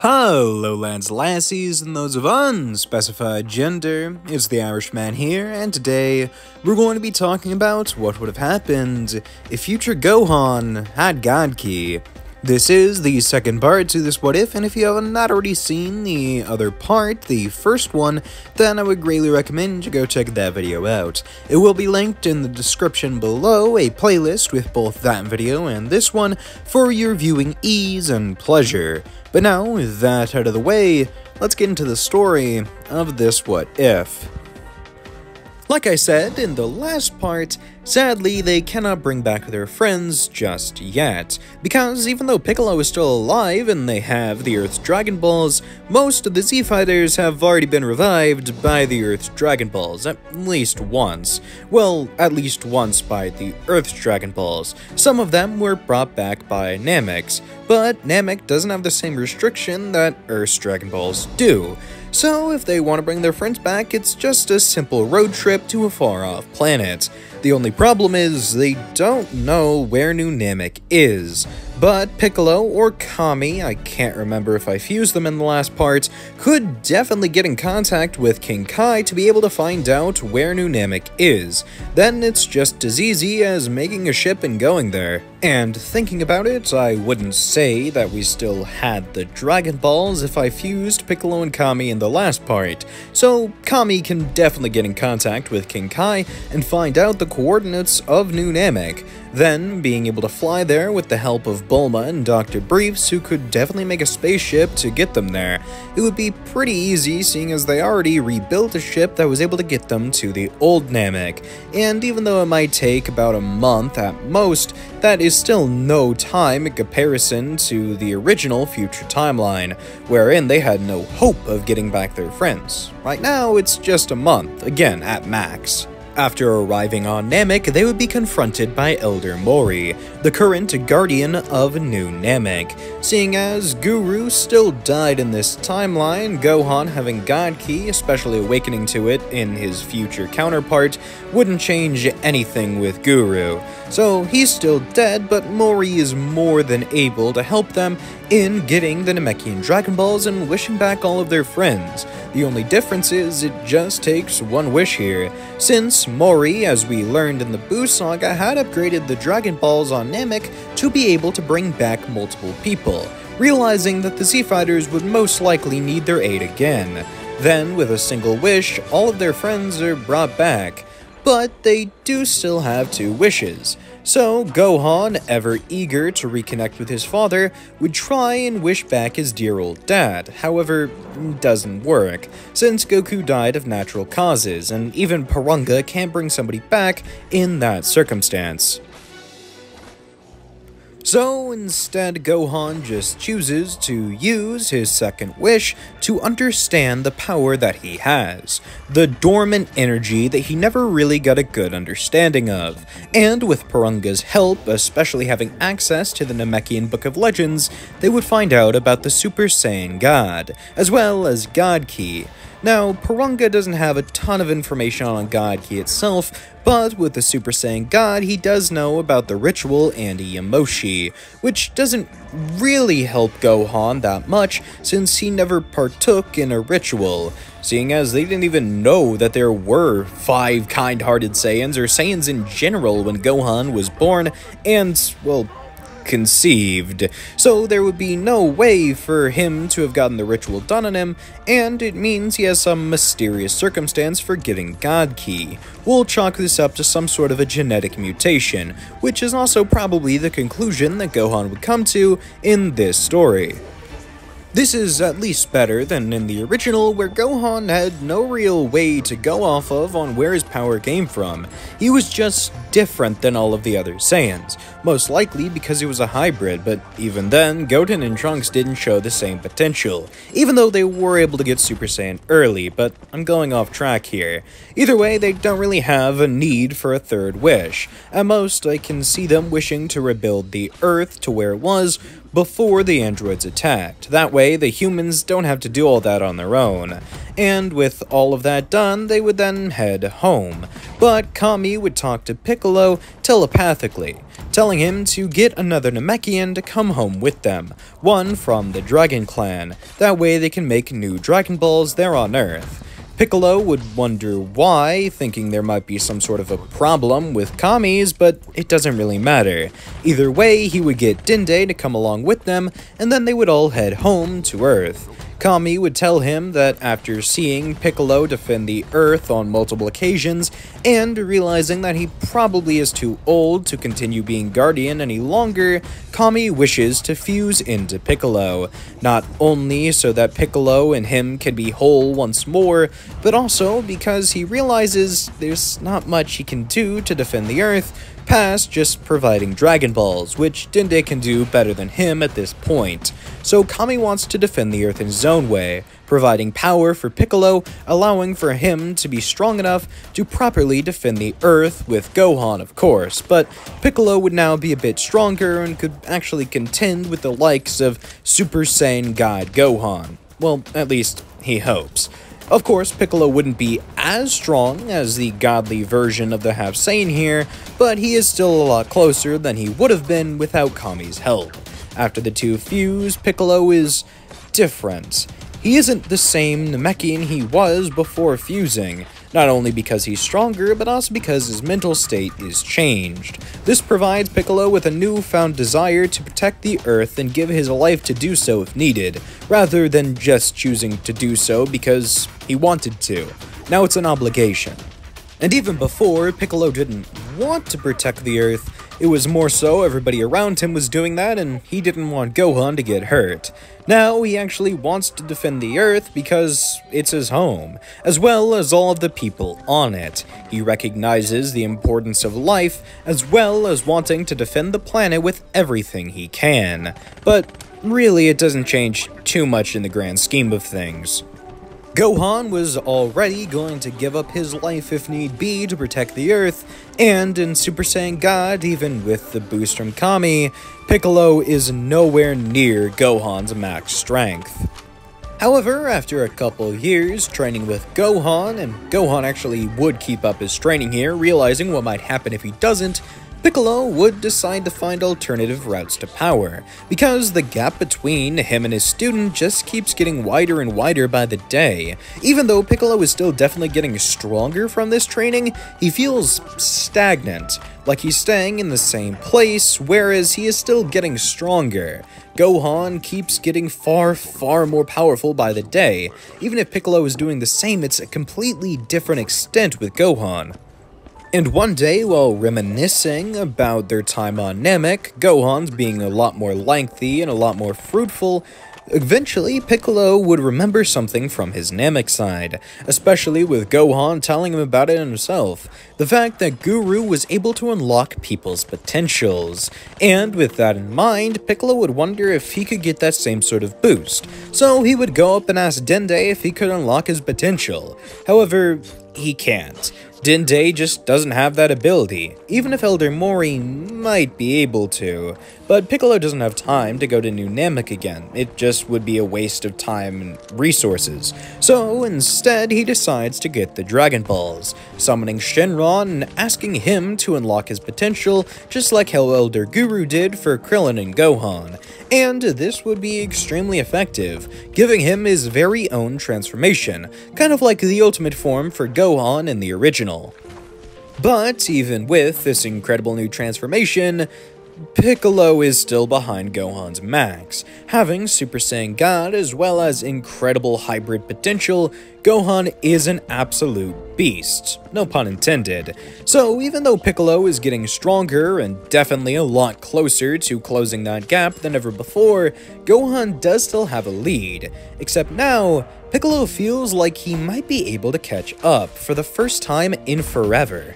Hello, lads, lassies, and those of unspecified gender. It's the Irishman here, and today we're going to be talking about what would have happened if future Gohan had God Ki. This is the second part to this What If, and if you have not already seen the other part, the first one, then I would greatly recommend you go check that video out. It will be linked in the description below, a playlist with both that video and this one for your viewing ease and pleasure. But now, with that out of the way, let's get into the story of this What If. Like I said in the last part, sadly they cannot bring back their friends just yet, because even though Piccolo is still alive and they have the Earth's Dragon Balls, most of the Z Fighters have already been revived by the Earth's Dragon Balls, at least once. Well, at least once by the Earth's Dragon Balls. Some of them were brought back by Namek's, but Namek doesn't have the same restriction that Earth's Dragon Balls do. So if they want to bring their friends back, it's just a simple road trip to a far-off planet. The only problem is they don't know where New Namek is. But Piccolo or Kami, I can't remember if I fused them in the last part, could definitely get in contact with King Kai to be able to find out where New Namek is. Then it's just as easy as making a ship and going there. And thinking about it, I wouldn't say that we still had the Dragon Balls if I fused Piccolo and Kami in the last part, so Kami can definitely get in contact with King Kai and find out the coordinates of New Namek. Then, being able to fly there with the help of Bulma and Dr. Briefs, who could definitely make a spaceship to get them there. It would be pretty easy, seeing as they already rebuilt a ship that was able to get them to the old Namek. And even though it might take about a month at most, that is still no time in comparison to the original future timeline, wherein they had no hope of getting back their friends. Right now, it's just a month, again at max. After arriving on Namek, they would be confronted by Elder Mori, the current guardian of New Namek. Seeing as Guru still died in this timeline, Gohan having God Ki, especially awakening to it in his future counterpart, wouldn't change anything with Guru. So he's still dead, but Mori is more than able to help them in getting the Namekian Dragon Balls and wishing back all of their friends. The only difference is it just takes one wish here, since Mori, as we learned in the Boo saga, had upgraded the Dragon Balls on Namek to be able to bring back multiple people, realizing that the Z Fighters would most likely need their aid again. Then, with a single wish, all of their friends are brought back, but they do still have two wishes. So, Gohan, ever eager to reconnect with his father, would try and wish back his dear old dad. However, doesn't work, since Goku died of natural causes, and even Porunga can't bring somebody back in that circumstance. So instead, Gohan just chooses to use his second wish to understand the power that he has, the dormant energy that he never really got a good understanding of. And with Porunga's help, especially having access to the Namekian Book of Legends, they would find out about the Super Saiyan God, as well as God Ki. Now, Porunga doesn't have a ton of information on God Ki itself, but with the Super Saiyan God, he does know about the ritual and Yamoshi, which doesn't really help Gohan that much since he never partook in a ritual, seeing as they didn't even know that there were five kind-hearted Saiyans or Saiyans in general when Gohan was born, and, well, conceived, so there would be no way for him to have gotten the ritual done on him, and it means he has some mysterious circumstance for getting God Ki. We'll chalk this up to some sort of a genetic mutation, which is also probably the conclusion that Gohan would come to in this story. This is at least better than in the original, where Gohan had no real way to go off of on where his power came from. He was just different than all of the other Saiyans, most likely because he was a hybrid, but even then, Goten and Trunks didn't show the same potential, even though they were able to get Super Saiyan early, but I'm going off track here. Either way, they don't really have a need for a third wish. At most, I can see them wishing to rebuild the Earth to where it was, before the androids attacked. That way, the humans don't have to do all that on their own. And with all of that done, they would then head home. But Kami would talk to Piccolo telepathically, telling him to get another Namekian to come home with them, one from the Dragon Clan. That way they can make new Dragon Balls there on Earth. Piccolo would wonder why, thinking there might be some sort of a problem with Kami's, but it doesn't really matter. Either way, he would get Dende to come along with them, and then they would all head home to Earth. Kami would tell him that after seeing Piccolo defend the Earth on multiple occasions, and realizing that he probably is too old to continue being Guardian any longer, Kami wishes to fuse into Piccolo, not only so that Piccolo and him can be whole once more, but also because he realizes there's not much he can do to defend the Earth past just providing Dragon Balls, which Dende can do better than him at this point. So Kami wants to defend the Earth in his own way, providing power for Piccolo, allowing for him to be strong enough to properly defend the Earth with Gohan, of course, but Piccolo would now be a bit stronger and could actually contend with the likes of Super Saiyan God Gohan. Well, at least he hopes. Of course, Piccolo wouldn't be as strong as the godly version of the Half Saiyan here, but he is still a lot closer than he would have been without Kami's help. After the two fuse, Piccolo is different. He isn't the same Namekian he was before fusing, not only because he's stronger, but also because his mental state is changed. This provides Piccolo with a newfound desire to protect the Earth and give his life to do so if needed, rather than just choosing to do so because he wanted to. Now it's an obligation. And even before, Piccolo didn't want to protect the Earth, it was more so everybody around him was doing that and he didn't want Gohan to get hurt. Now he actually wants to defend the Earth because it's his home, as well as all of the people on it. He recognizes the importance of life, as well as wanting to defend the planet with everything he can. But really, it doesn't change too much in the grand scheme of things. Gohan was already going to give up his life if need be to protect the Earth, and in Super Saiyan God, even with the boost from Kami, Piccolo is nowhere near Gohan's max strength. However, after a couple years training with Gohan, and Gohan actually would keep up his training here, realizing what might happen if he doesn't, Piccolo would decide to find alternative routes to power, because the gap between him and his student just keeps getting wider and wider by the day. Even though Piccolo is still definitely getting stronger from this training, he feels stagnant, like he's staying in the same place, whereas he is still getting stronger. Gohan keeps getting far, far more powerful by the day. Even if Piccolo is doing the same, it's a completely different extent with Gohan. And one day, while reminiscing about their time on Namek, Gohan's being a lot more lengthy and a lot more fruitful, Eventually, Piccolo would remember something from his Namek side, especially with Gohan telling him about it himself. The fact that Guru was able to unlock people's potentials. And with that in mind, Piccolo would wonder if he could get that same sort of boost. So he would go up and ask Dende if he could unlock his potential. However, he can't. Dende just doesn't have that ability, even if Elder Mori might be able to. But Piccolo doesn't have time to go to New Namek again, it just would be a waste of time and resources. So instead, he decides to get the Dragon Balls, summoning Shenron and asking him to unlock his potential, just like how Elder Guru did for Krillin and Gohan. And this would be extremely effective, giving him his very own transformation, kind of like the ultimate form for Gohan in the original. But even with this incredible new transformation, Piccolo is still behind Gohan's max. Having Super Saiyan God as well as incredible hybrid potential, Gohan is an absolute beast, no pun intended. So even though Piccolo is getting stronger and definitely a lot closer to closing that gap than ever before, Gohan does still have a lead, except now, Piccolo feels like he might be able to catch up for the first time in forever.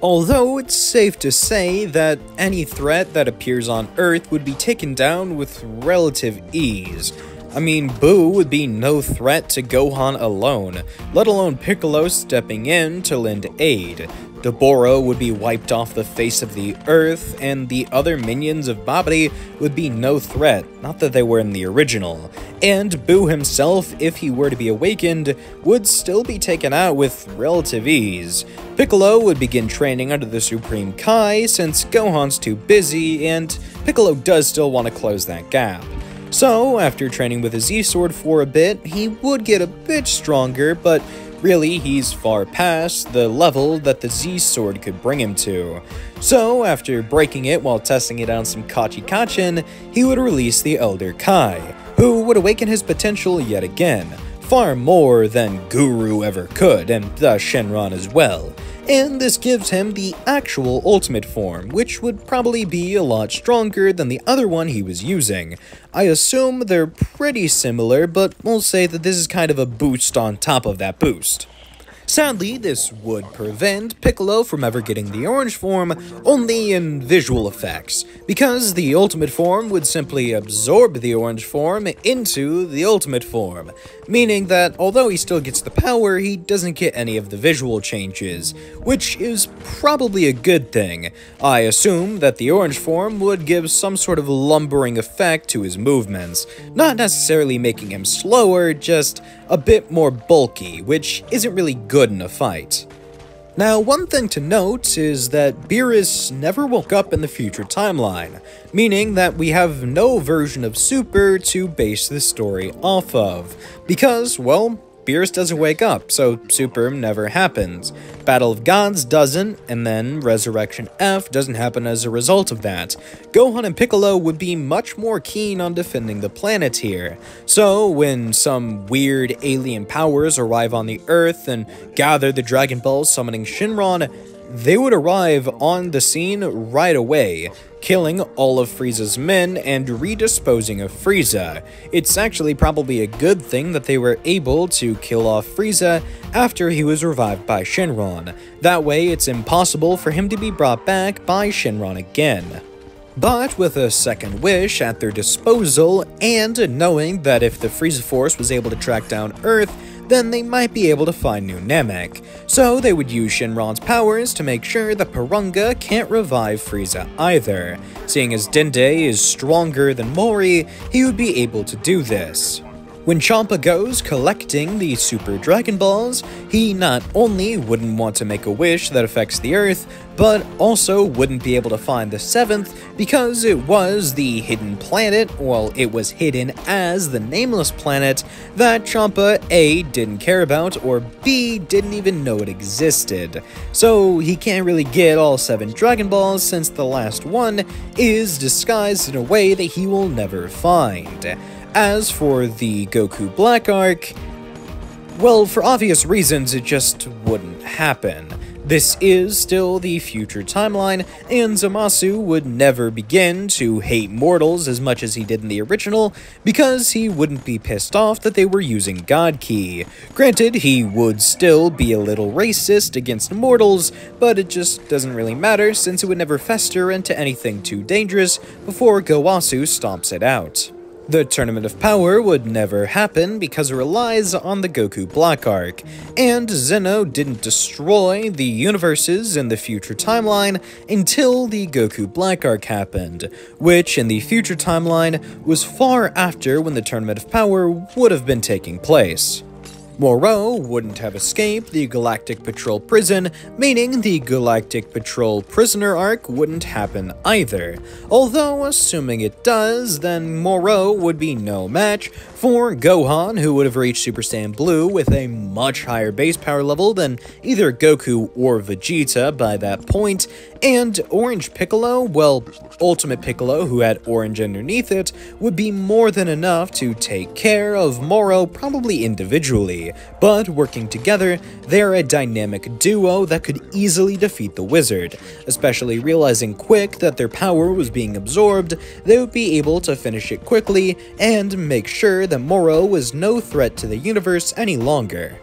Although it's safe to say that any threat that appears on Earth would be taken down with relative ease. I mean, Boo would be no threat to Gohan alone, let alone Piccolo stepping in to lend aid. Dabura would be wiped off the face of the earth, and the other minions of Babidi would be no threat, not that they were in the original. And Boo himself, if he were to be awakened, would still be taken out with relative ease. Piccolo would begin training under the Supreme Kai since Gohan's too busy, and Piccolo does still want to close that gap. So, after training with his Z-Sword for a bit, he would get a bit stronger, but Really, he's far past the level that the Z-Sword could bring him to. So, after breaking it while testing it on some Kachi Kachikachin, he would release the Elder Kai, who would awaken his potential yet again, far more than Guru ever could, and thus Shenron as well and this gives him the actual ultimate form, which would probably be a lot stronger than the other one he was using. I assume they're pretty similar, but we'll say that this is kind of a boost on top of that boost. Sadly, this would prevent Piccolo from ever getting the orange form only in visual effects, because the ultimate form would simply absorb the orange form into the ultimate form, meaning that although he still gets the power, he doesn't get any of the visual changes, which is probably a good thing. I assume that the orange form would give some sort of lumbering effect to his movements, not necessarily making him slower, just a bit more bulky, which isn't really good in a fight. Now, one thing to note is that Beerus never woke up in the future timeline, meaning that we have no version of Super to base this story off of, because, well, Beerus doesn't wake up, so Super never happens. Battle of Gods doesn't, and then Resurrection F doesn't happen as a result of that. Gohan and Piccolo would be much more keen on defending the planet here. So, when some weird alien powers arrive on the Earth and gather the Dragon Balls summoning Shenron, they would arrive on the scene right away, killing all of Frieza's men and redisposing of Frieza. It's actually probably a good thing that they were able to kill off Frieza after he was revived by Shenron. That way, it's impossible for him to be brought back by Shenron again. But with a second wish at their disposal, and knowing that if the Frieza Force was able to track down Earth, then they might be able to find New Namek. So they would use Shenron's powers to make sure that Porunga can't revive Frieza either. Seeing as Dende is stronger than Mori, he would be able to do this. When Champa goes collecting the Super Dragon Balls, he not only wouldn't want to make a wish that affects the Earth, but also wouldn't be able to find the seventh because it was the hidden planet, well, it was hidden as the nameless planet that Champa A didn't care about or B didn't even know it existed. So he can't really get all seven Dragon Balls since the last one is disguised in a way that he will never find. As for the Goku Black Arc, well, for obvious reasons, it just wouldn't happen. This is still the future timeline, and Zamasu would never begin to hate mortals as much as he did in the original, because he wouldn't be pissed off that they were using God Ki. Granted, he would still be a little racist against mortals, but it just doesn't really matter since it would never fester into anything too dangerous before Gowasu stomps it out. The Tournament of Power would never happen because it relies on the Goku Black Arc, and Zeno didn't destroy the universes in the future timeline until the Goku Black Arc happened, which in the future timeline was far after when the Tournament of Power would have been taking place. Moro wouldn't have escaped the Galactic Patrol prison, meaning the Galactic Patrol prisoner arc wouldn't happen either. Although, assuming it does, then Moro would be no match for Gohan, who would have reached Super Saiyan Blue with a much higher base power level than either Goku or Vegeta by that point, and Orange Piccolo, well, Ultimate Piccolo, who had Orange underneath it, would be more than enough to take care of Moro probably individually but working together, they are a dynamic duo that could easily defeat the wizard. Especially realizing quick that their power was being absorbed, they would be able to finish it quickly and make sure that Moro was no threat to the universe any longer.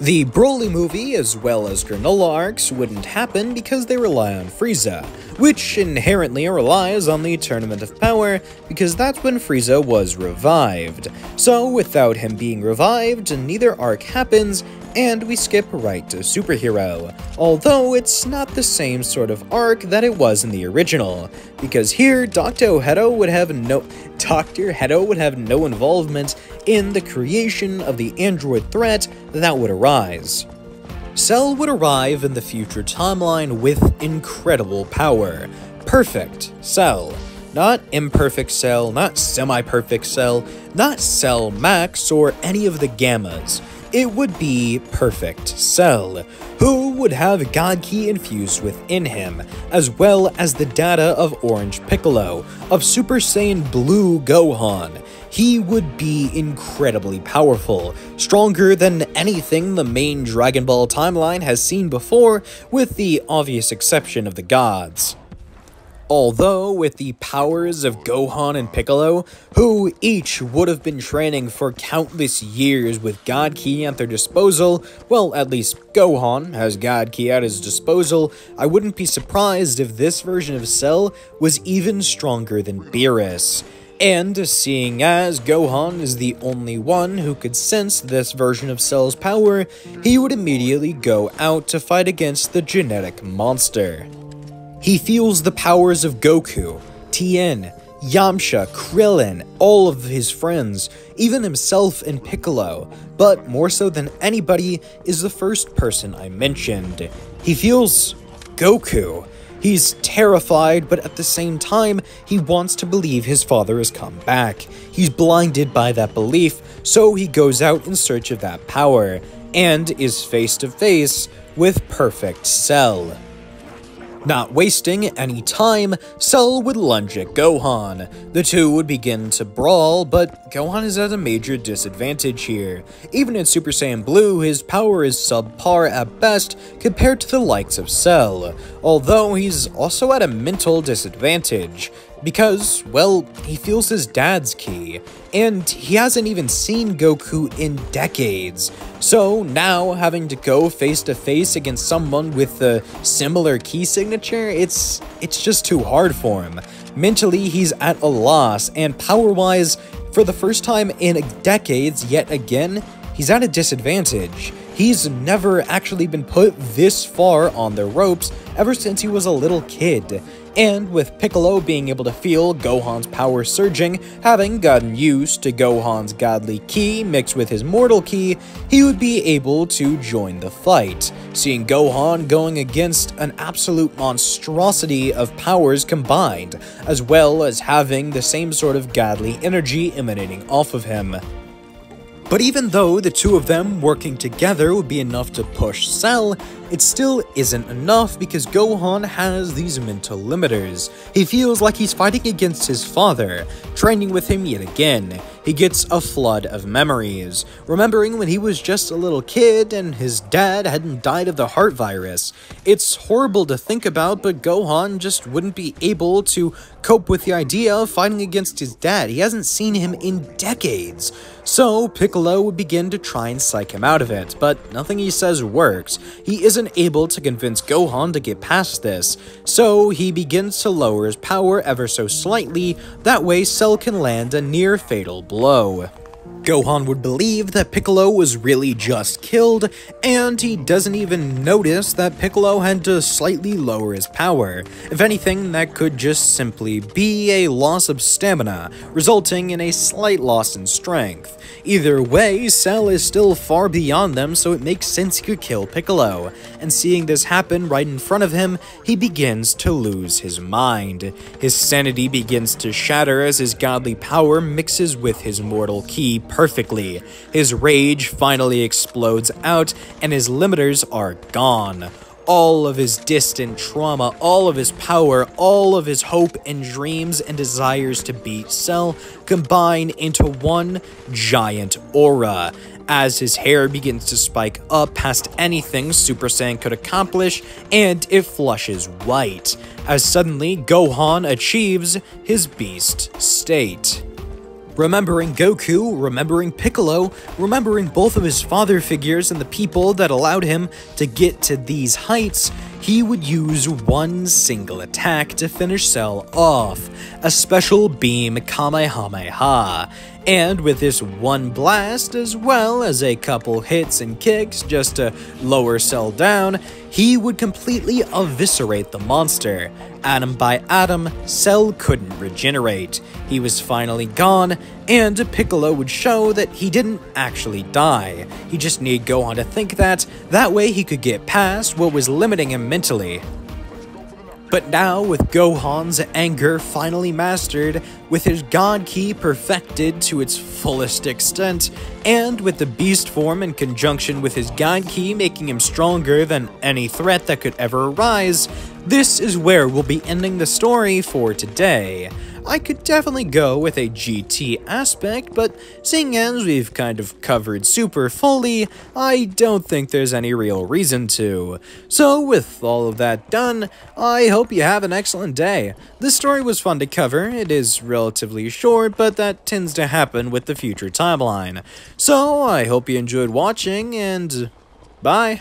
The Broly movie, as well as Granola arcs, wouldn't happen because they rely on Frieza, which inherently relies on the Tournament of Power because that's when Frieza was revived. So without him being revived, neither arc happens, and we skip right to Superhero, although it's not the same sort of arc that it was in the original, because here Dr. Hedo would have no Dr. Hedo would have no involvement in the creation of the android threat that would arise. Cell would arrive in the future timeline with incredible power. Perfect Cell. Not imperfect Cell, not semi-perfect Cell, not Cell Max or any of the Gammas it would be Perfect Cell, who would have God Ki infused within him, as well as the data of Orange Piccolo, of Super Saiyan Blue Gohan. He would be incredibly powerful, stronger than anything the main Dragon Ball timeline has seen before, with the obvious exception of the gods. Although, with the powers of Gohan and Piccolo, who each would have been training for countless years with God Ki at their disposal, well, at least Gohan has God Ki at his disposal, I wouldn't be surprised if this version of Cell was even stronger than Beerus. And seeing as Gohan is the only one who could sense this version of Cell's power, he would immediately go out to fight against the genetic monster. He feels the powers of Goku, Tien, Yamcha, Krillin, all of his friends, even himself and Piccolo, but more so than anybody is the first person I mentioned. He feels Goku. He's terrified, but at the same time, he wants to believe his father has come back. He's blinded by that belief, so he goes out in search of that power, and is face to face with Perfect Cell. Not wasting any time, Cell would lunge at Gohan. The two would begin to brawl, but Gohan is at a major disadvantage here. Even in Super Saiyan Blue, his power is subpar at best compared to the likes of Cell, although he's also at a mental disadvantage because, well, he feels his dad's ki, and he hasn't even seen Goku in decades. So now, having to go face to face against someone with a similar ki signature, it's it's just too hard for him. Mentally, he's at a loss, and power-wise, for the first time in decades, yet again, he's at a disadvantage. He's never actually been put this far on the ropes ever since he was a little kid. And with Piccolo being able to feel Gohan's power surging, having gotten used to Gohan's godly ki mixed with his mortal ki, he would be able to join the fight. Seeing Gohan going against an absolute monstrosity of powers combined, as well as having the same sort of godly energy emanating off of him. But even though the two of them working together would be enough to push Cell, it still isn't enough because Gohan has these mental limiters. He feels like he's fighting against his father, training with him yet again. He gets a flood of memories, remembering when he was just a little kid and his dad hadn't died of the heart virus. It's horrible to think about, but Gohan just wouldn't be able to cope with the idea of fighting against his dad. He hasn't seen him in decades. So Piccolo would begin to try and psych him out of it, but nothing he says works. He isn't isn't able to convince Gohan to get past this, so he begins to lower his power ever so slightly, that way Cell can land a near fatal blow. Gohan would believe that Piccolo was really just killed, and he doesn't even notice that Piccolo had to slightly lower his power. If anything, that could just simply be a loss of stamina, resulting in a slight loss in strength. Either way, Cell is still far beyond them, so it makes sense he could kill Piccolo. And seeing this happen right in front of him, he begins to lose his mind. His sanity begins to shatter as his godly power mixes with his mortal ki perfectly. His rage finally explodes out, and his limiters are gone all of his distant trauma, all of his power, all of his hope and dreams and desires to beat Cell combine into one giant aura. As his hair begins to spike up past anything Super Saiyan could accomplish, and it flushes white, as suddenly Gohan achieves his beast state. Remembering Goku, remembering Piccolo, remembering both of his father figures and the people that allowed him to get to these heights, he would use one single attack to finish Cell off, a special beam Kamehameha. And with this one blast, as well as a couple hits and kicks just to lower Cell down, he would completely eviscerate the monster. Atom by atom, Cell couldn't regenerate. He was finally gone, and Piccolo would show that he didn't actually die. He just needed Gohan to think that, that way he could get past what was limiting him mentally. But now, with Gohan's anger finally mastered, with his God Ki perfected to its fullest extent, and with the Beast form in conjunction with his God Ki making him stronger than any threat that could ever arise, this is where we'll be ending the story for today. I could definitely go with a GT aspect, but seeing as we've kind of covered Super fully, I don't think there's any real reason to. So with all of that done, I hope you have an excellent day. This story was fun to cover, it is relatively short, but that tends to happen with the future timeline. So I hope you enjoyed watching, and bye!